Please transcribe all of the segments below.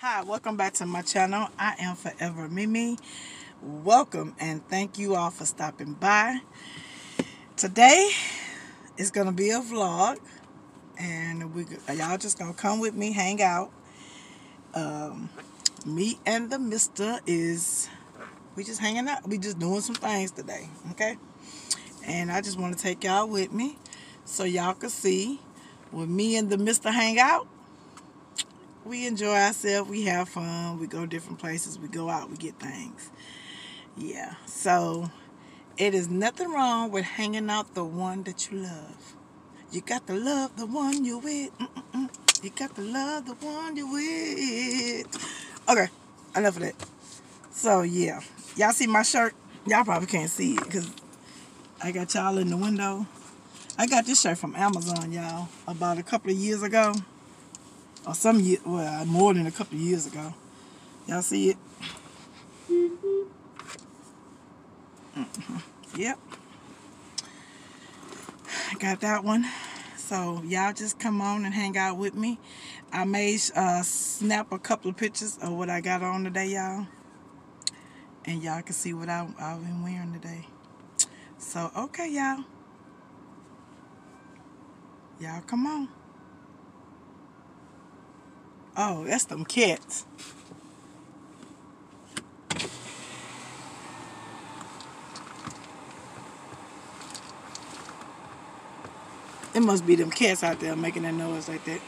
Hi, welcome back to my channel. I am Forever MeMe. Welcome and thank you all for stopping by. Today is gonna be a vlog, and we y'all just gonna come with me, hang out. Um, me and the Mister is we just hanging out. We just doing some things today, okay? And I just want to take y'all with me so y'all can see when me and the Mister hang out we enjoy ourselves, we have fun, we go different places, we go out, we get things. Yeah, so it is nothing wrong with hanging out the one that you love. You got to love the one you with. Mm-mm-mm. You got to love the one you with. Okay, enough of that. So yeah, y'all see my shirt? Y'all probably can't see it because I got y'all in the window. I got this shirt from Amazon, y'all, about a couple of years ago or some year, well, more than a couple years ago. Y'all see it? Mm-hmm. Yep. I got that one. So y'all just come on and hang out with me. I may uh, snap a couple of pictures of what I got on today, y'all. And y'all can see what I, I've been wearing today. So, okay, y'all. Y'all come on. Oh, that's them cats. It must be them cats out there making that noise like that.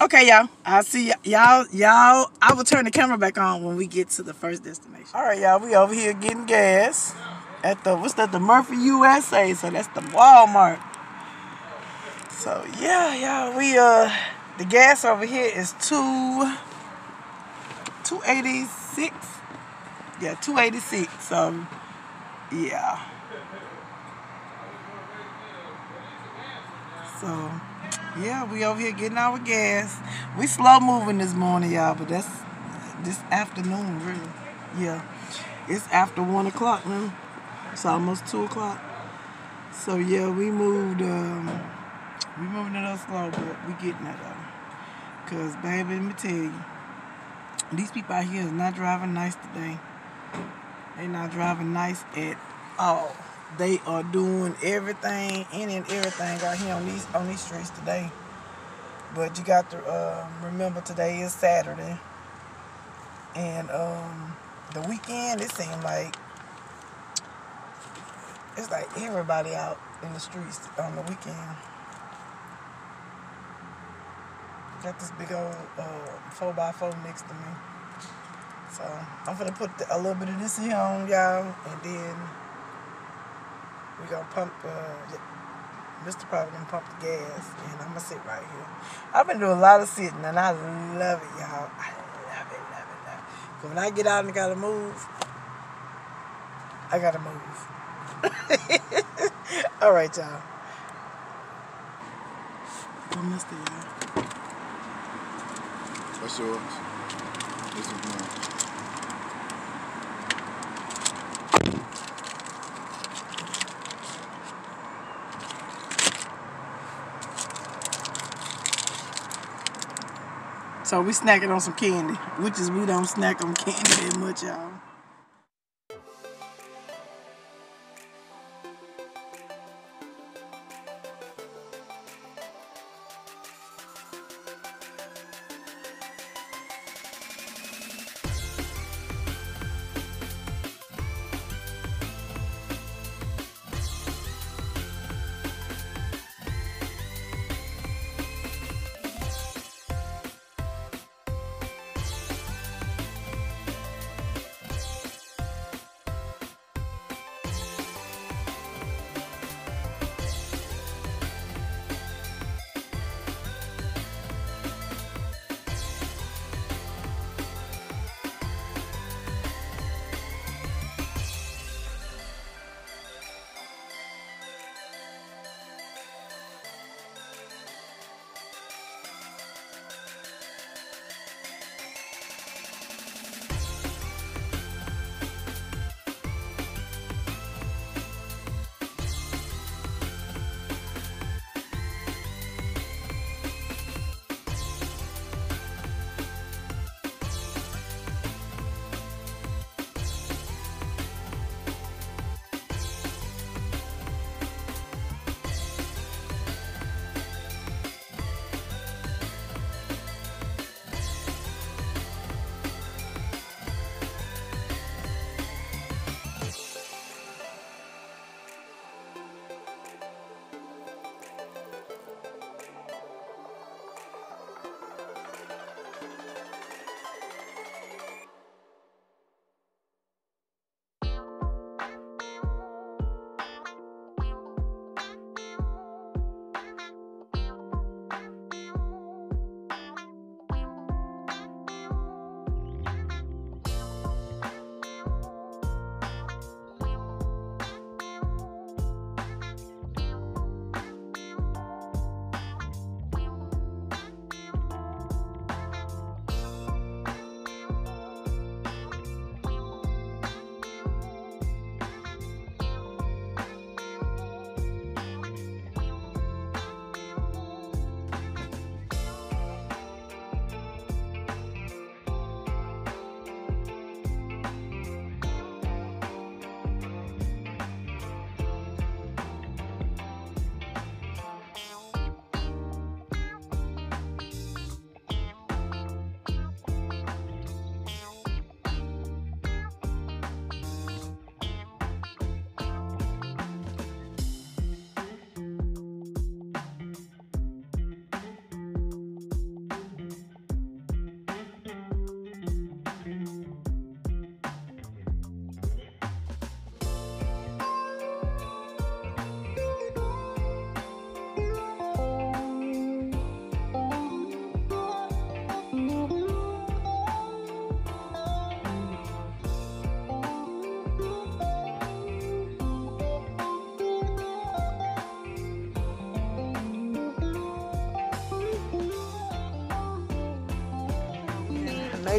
Okay, y'all. I'll see y'all. Y'all, I will turn the camera back on when we get to the first destination. All right, y'all. We over here getting gas at the, what's that, the Murphy USA. So that's the Walmart. So, yeah, y'all. We, uh, the gas over here is two, 286. Yeah, 286. So, yeah. So, yeah, we over here getting our gas. We slow moving this morning, y'all, but that's this afternoon, really. Yeah, it's after 1 o'clock now. It's almost 2 o'clock. So, yeah, we moved, um, little slow, but we getting it, though. Because, baby, let me tell you, these people out here is not driving nice today. They not driving nice at all. They are doing everything, any and everything out here on these on these streets today. But you got to uh, remember today is Saturday. And um, the weekend, it seemed like it's like everybody out in the streets on the weekend. Got this big old uh, 4x4 next to me. So I'm gonna put a little bit of this here on y'all, and then we gonna pump. Uh, Mr. probably gonna pump the gas, and I'm gonna sit right here. I've been doing a lot of sitting, and I love it, y'all. I love it, love it, love it. But when I get out and gotta move, I gotta move. All right, y'all. I missed it, y'all. Yours? This is mine. So we snacking on some candy, which is we don't snack on candy that much, y'all.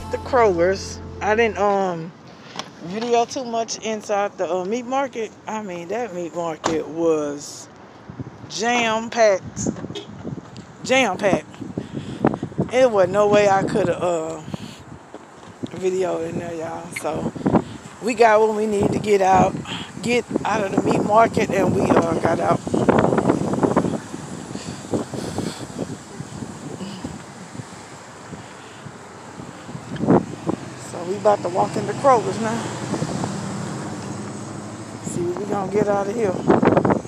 To Kroger's. I didn't um video too much inside the uh, meat market. I mean, that meat market was jam packed. Jam packed. It was no way I could have uh, video in there, y'all. So we got what we need to get out, get out of the meat market, and we uh, got out. About to walk into Kroger's now. See what we gonna get out of here.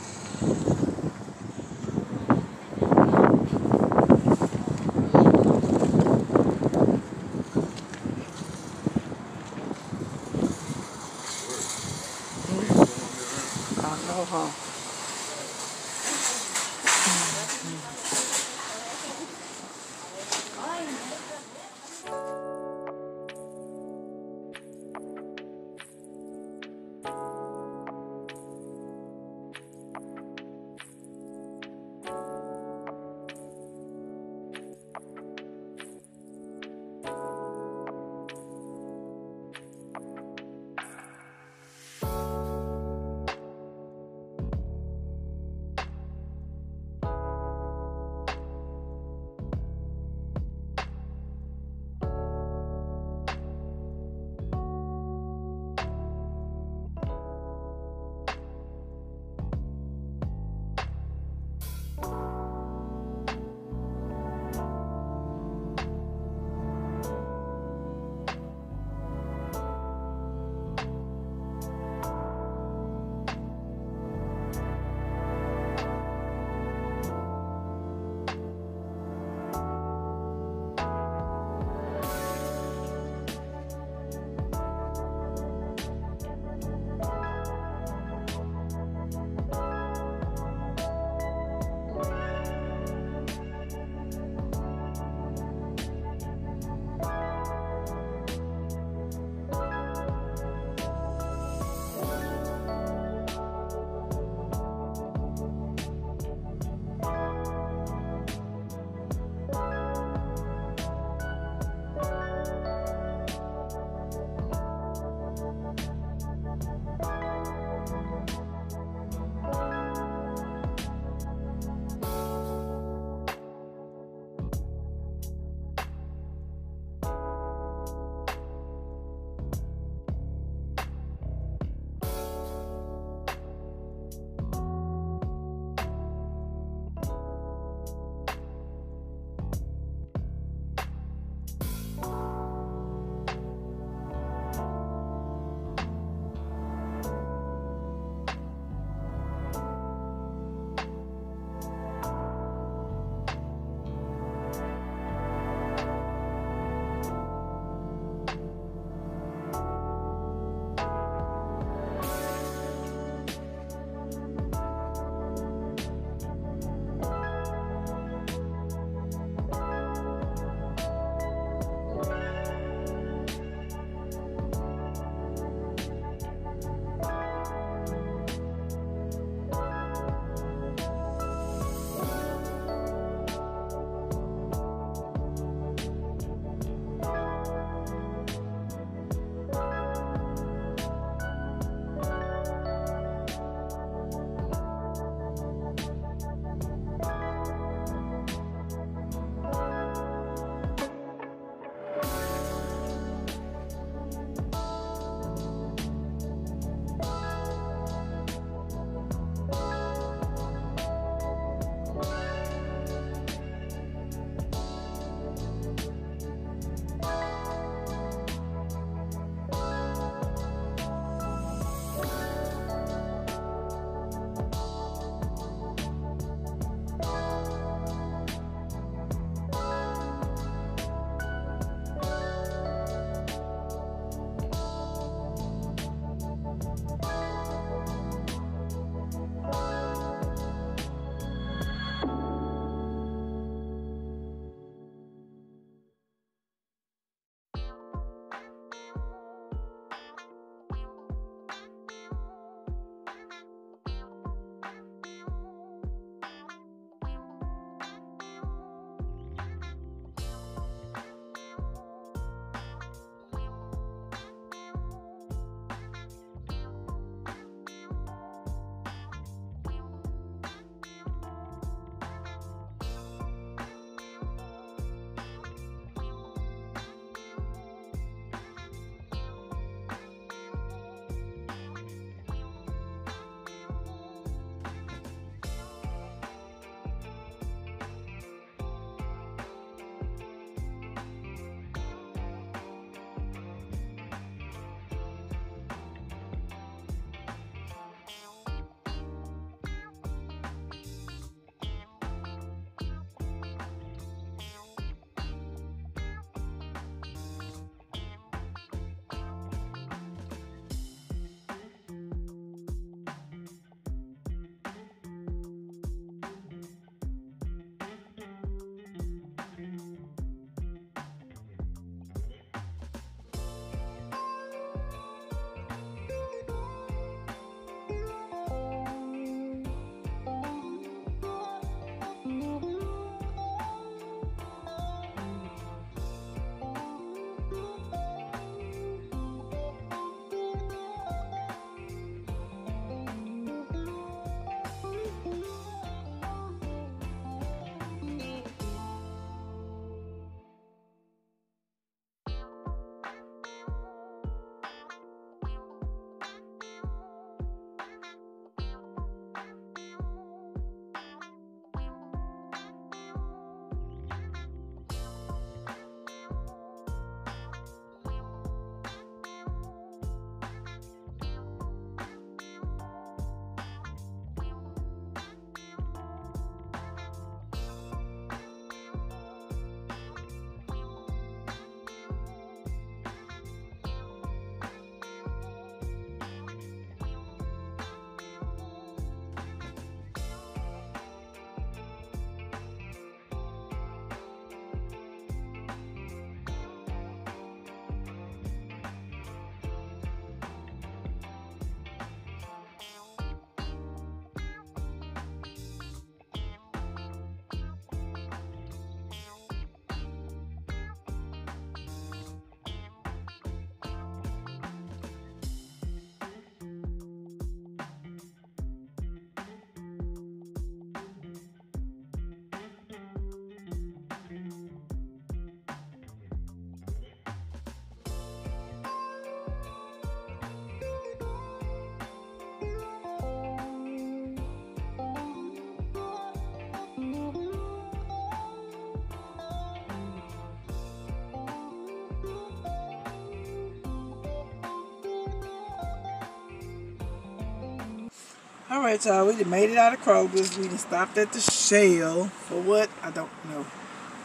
All right, y'all. We done made it out of Kroger's. We done stopped at the Shell for what? I don't know.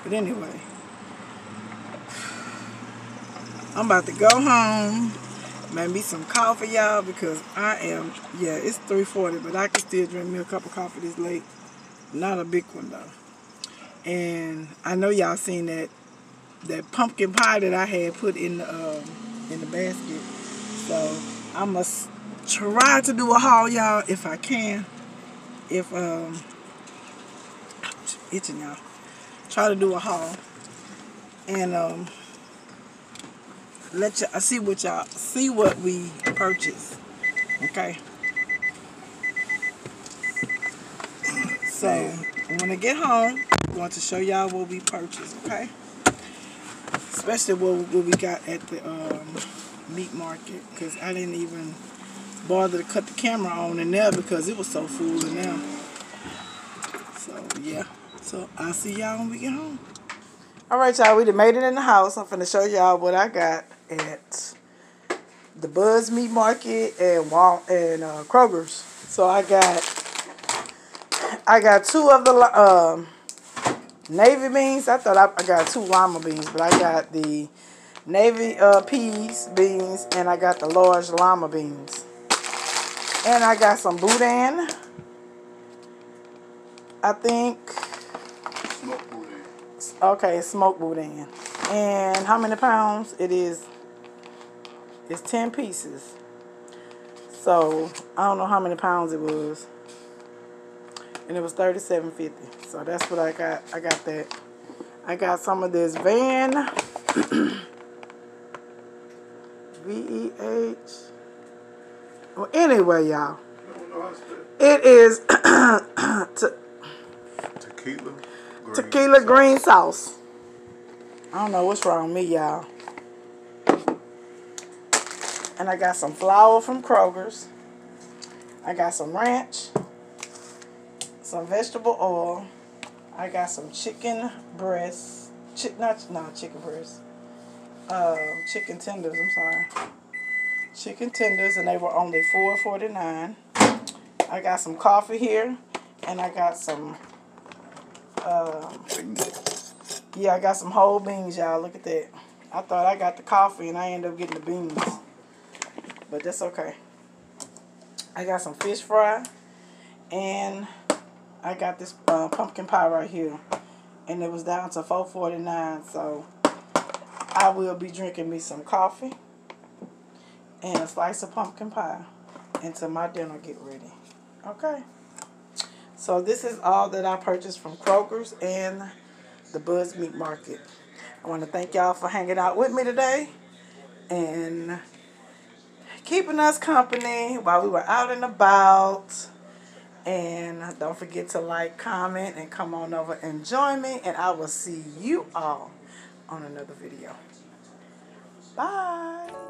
But anyway, I'm about to go home. Make me some coffee, y'all, because I am, yeah, it's 3.40, but I can still drink me a cup of coffee this late. Not a big one, though. And I know y'all seen that that pumpkin pie that I had put in the, um, in the basket. So, I must try to do a haul, y'all, if I can. If, um, itching, y'all. Try to do a haul. And, um, let y'all see what y'all see what we purchased. Okay. So when I get home, I want to show y'all what we purchased. Okay. Especially what, what we got at the um, meat market, because I didn't even bother to cut the camera on in there because it was so full in there. So yeah. So I'll see y'all when we get home. All right, y'all. We done made it in the house. I'm finna show y'all what I got at the Buzz Meat Market and Wal and uh, Kroger's. So I got I got two of the um, navy beans. I thought I, I, got two lima beans, but I got the navy uh, peas beans and I got the large lima beans. And I got some boudin. I think. Smoked boudin. Okay, smoked boudin. And how many pounds? It is it's 10 pieces. So, I don't know how many pounds it was. And it was 37.50. So that's what I got. I got that. I got some of this Van V-E-H. Well, anyway, y'all. It is tequila green tequila green sauce. I don't know what's wrong with me, y'all. And I got some flour from Kroger's. I got some ranch. Some vegetable oil. I got some chicken breasts. Chick, not, not chicken breasts. Uh, chicken tenders, I'm sorry. Chicken tenders, and they were only $4.49. I got some coffee here. And I got some... Um, yeah, I got some whole beans, y'all. Look at that. I thought I got the coffee, and I ended up getting the beans but that's okay. I got some fish fry, and I got this uh, pumpkin pie right here, and it was down to four forty nine. So I will be drinking me some coffee and a slice of pumpkin pie until my dinner get ready. Okay. So this is all that I purchased from Kroger's and the Buzz Meat Market. I want to thank y'all for hanging out with me today. And keeping us company while we were out and about. And don't forget to like, comment, and come on over and join me. And I will see you all on another video. Bye.